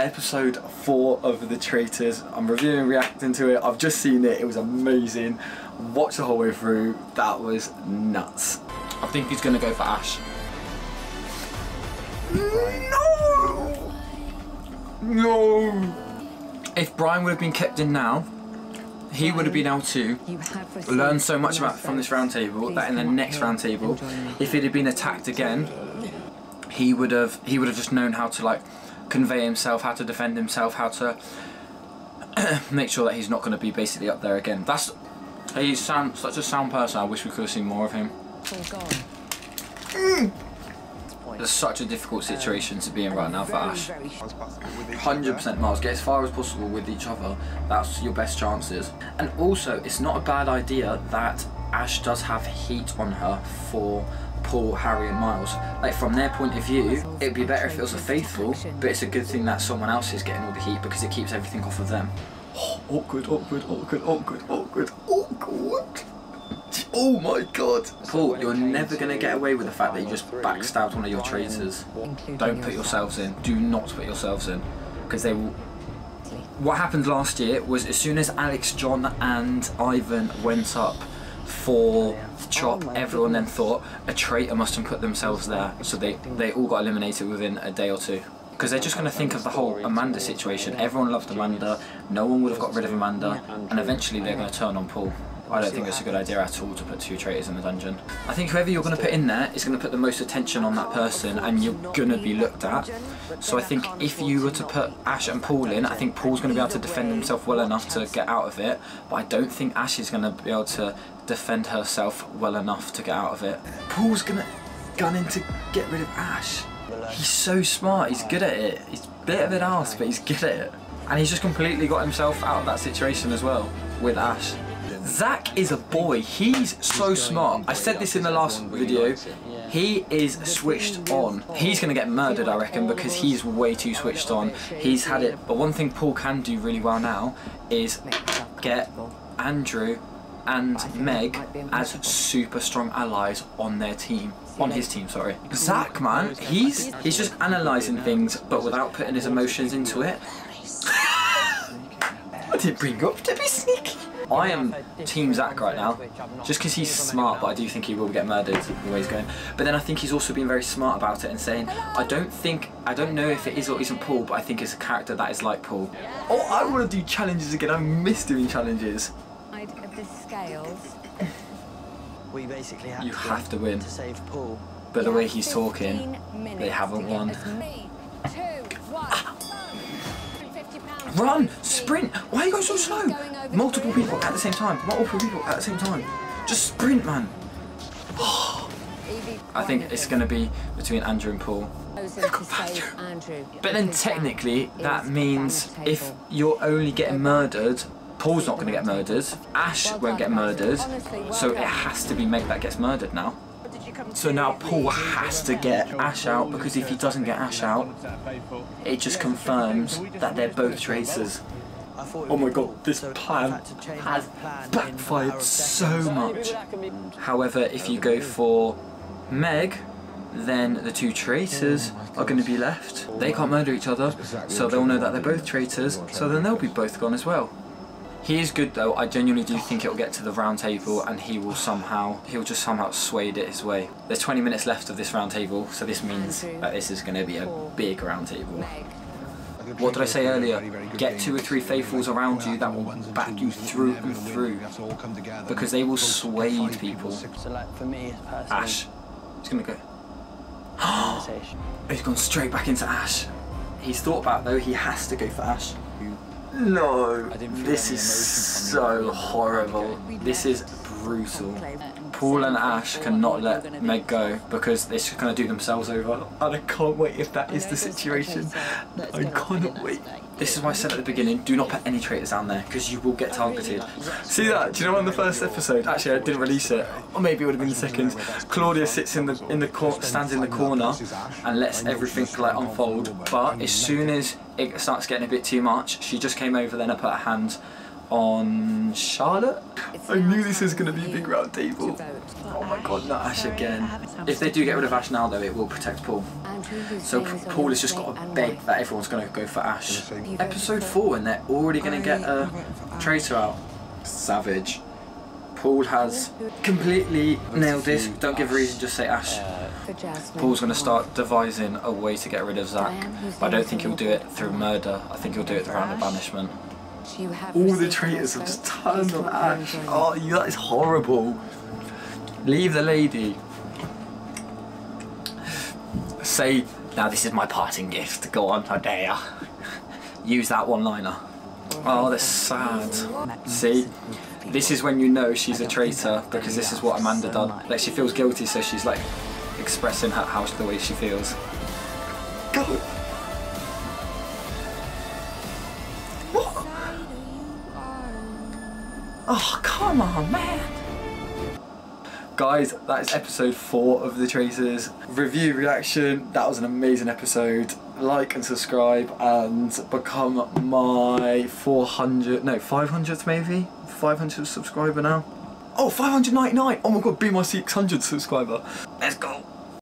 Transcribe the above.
episode four of The Traitors. I'm reviewing, reacting to it. I've just seen it. It was amazing. Watched the whole way through. That was nuts. I think he's gonna go for Ash. No! No! If Brian would have been kept in now, he would have been able to learn so much about from this round table that in the next round table, if it had been attacked again, he would have he would have just known how to like convey himself, how to defend himself, how to make sure that he's not going to be basically up there again. That's he's sound, such a sound person. I wish we could have seen more of him. It's such a difficult situation to be in right now for Ash. 100% Miles, get as far as possible with each other. That's your best chances. And also, it's not a bad idea that Ash does have heat on her for Paul, Harry and Miles. Like from their point of view, it'd be better if it was a faithful, but it's a good thing that someone else is getting all the heat because it keeps everything off of them. Oh, awkward, awkward, awkward, awkward, awkward, awkward. Oh my god. Paul, you're never going to get away with the fact that you just backstabbed one of your traitors. Don't put yourselves in. Do not put yourselves in. Because they will... What happened last year was as soon as Alex, John and Ivan went up for the chop, everyone then thought a traitor must have put themselves there. So they, they all got eliminated within a day or two. Because they're just going to think of the whole Amanda situation. Everyone loved Amanda, no one would have got rid of Amanda, and eventually they're going to turn on Paul. I don't think it's a good idea at all to put two traitors in the dungeon. I think whoever you're going to put in there is going to put the most attention on that person and you're going to be looked at. So I think if you were to put Ash and Paul in, I think Paul's going to be able to defend himself well enough to get out of it. But I don't think Ash is going to be able to defend herself well enough to get out of it. Paul's to gun in to get rid of Ash. He's so smart, he's good at it. He's a bit of an ass, but he's good at it. And he's just completely got himself out of that situation as well with Ash. Zach is a boy. He's so smart. I said this in the last video. He is switched on. He's going to get murdered, I reckon, because he's way too switched on. He's had it. But one thing Paul can do really well now is get Andrew and Meg as super strong allies on their team. On his team, sorry. Zach, man, he's he's just analysing things, but without putting his emotions into it. I didn't bring up to be sneaky. I am Team Zach right now, just because he's smart, but I do think he will get murdered the way he's going. But then I think he's also been very smart about it and saying, I don't think, I don't know if it is or isn't Paul, but I think it's a character that is like Paul. Oh, I want to do challenges again. I miss doing challenges. The scales. We basically have You to, have to win. to save Paul. But the way he's talking, they haven't won. Ah! Run! Sprint! Why are you going so slow? Multiple people at the same time. Multiple people at the same time. Just sprint, man. I think it's going to be between Andrew and Paul. But then technically, that means if you're only getting murdered, Paul's not going to get murdered, Ash won't get murdered, so it has to be Meg that gets murdered now. So now Paul has to get Ash out because if he doesn't get Ash out, it just confirms that they're both traitors. I thought it Oh my god, this so plan we've had to change has the plan in backfired so much. However, if you go for Meg, then the two traitors oh are going to be left. They can't murder each other, so they'll know that they're both traitors, so then they'll be both gone as well. He is good though, I genuinely do think it'll get to the round table and he will somehow, he'll just somehow swayed it his way. There's 20 minutes left of this round table, so this means that this is going to be a big round table. What did I say earlier? Get two or three faithfuls around you that will back you through and through. Because they will sway people. So like for me personally, Ash. He's gonna go. conversation. He's gone straight back into Ash. He's thought about though, he has to go for Ash. No, this is so horrible. This is brutal. Paul and Ash cannot let Meg go because they're just gonna do themselves over. And I can't wait if that is the situation. I cannot wait. This is why I said at the beginning, do not put any traitors down there because you will get targeted. See that? Do you know on the first episode? Actually, I didn't release it, or maybe it would have been the second. Claudia sits in the in the cor- stands in the corner and lets everything like unfold. But as soon as it starts getting a bit too much, she just came over then and put her hand on Charlotte. I knew this was going to be a big round table. Oh my god, not Ash again. If they do get rid of Ash now though, it will protect Paul. So Paul has just got to beg that everyone's going to go for Ash. Episode 4 and they're already going to get a traitor out. Savage. Paul has completely nailed this. Don't give a reason, just say Ash. Paul's going to start devising a way to get rid of Zach. But I don't think he'll do it through murder. I think he'll do it through round of banishment. All the traitors have just turned on Ash. Oh, you, that is horrible. Leave the lady. Say, now this is my parting gift. Go on, I dare. Use that one liner. Oh, that's sad. See? This is when you know she's a traitor because this is what Amanda done. Like she feels guilty, so she's like expressing her, how the way she feels. Go. Oh, come on, man. Guys, that is episode four of The Traitors. Review, reaction, that was an amazing episode. Like and subscribe and become my 400, no, 500th maybe? 500 subscriber now. Oh, 599! Oh my god, be my 600 subscriber. Let's go.